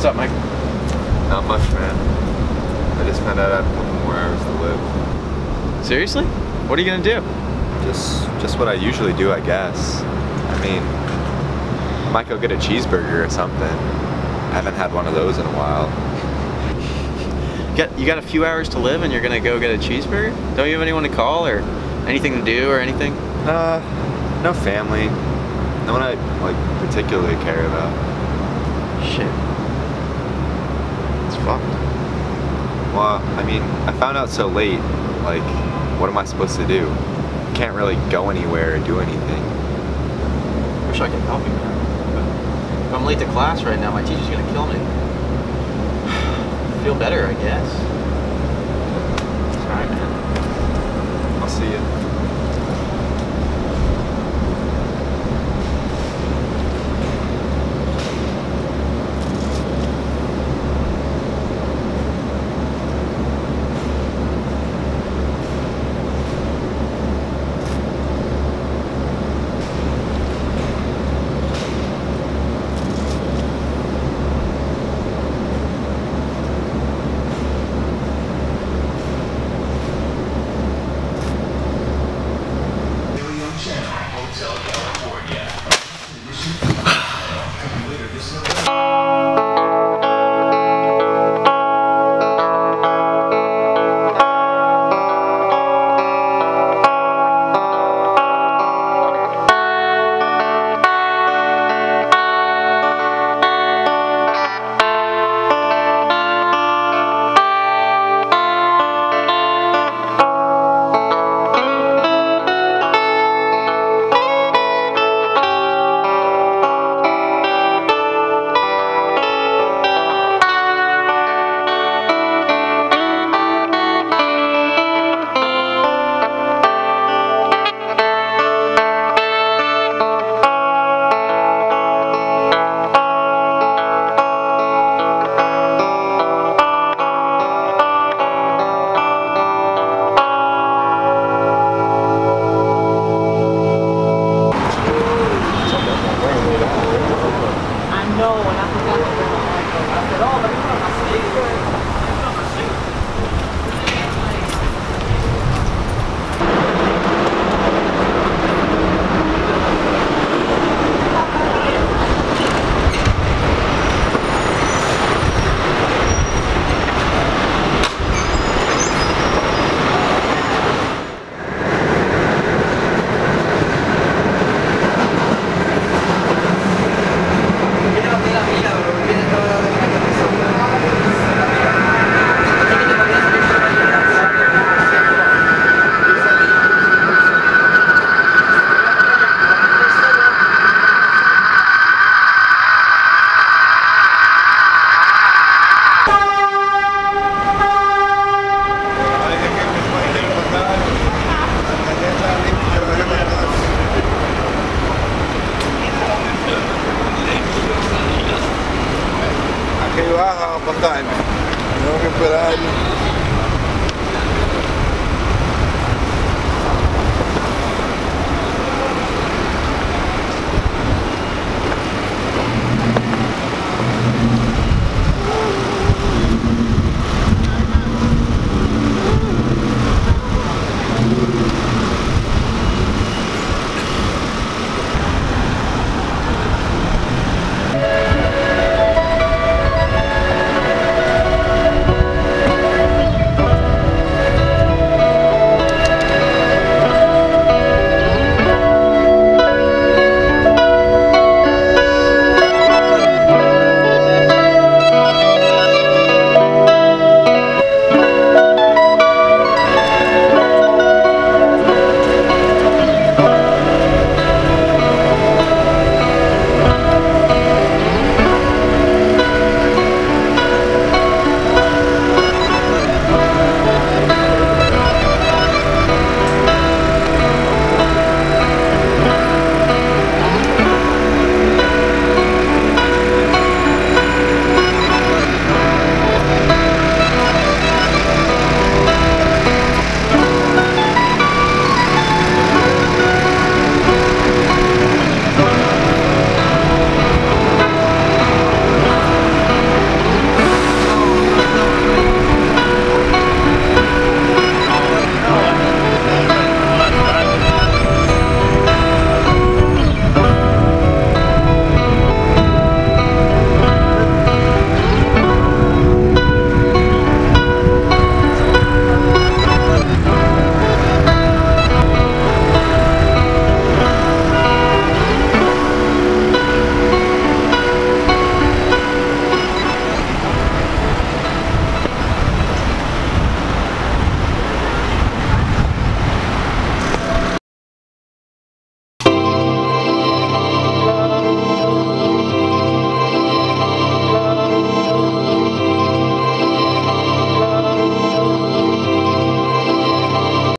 Not much, man. I just found out I have a couple more hours to live. Seriously? What are you gonna do? Just, just what I usually do, I guess. I mean, I might go get a cheeseburger or something. I haven't had one of those in a while. You got, you got a few hours to live and you're gonna go get a cheeseburger? Don't you have anyone to call or anything to do or anything? Uh, no family. No one I like particularly care about. Well, I mean, I found out so late. Like, what am I supposed to do? Can't really go anywhere or do anything. Wish I could help you, man. But if I'm late to class right now, my teacher's gonna kill me. Feel better, I guess. Sorry, man. I'll see you. Batalha, é um operário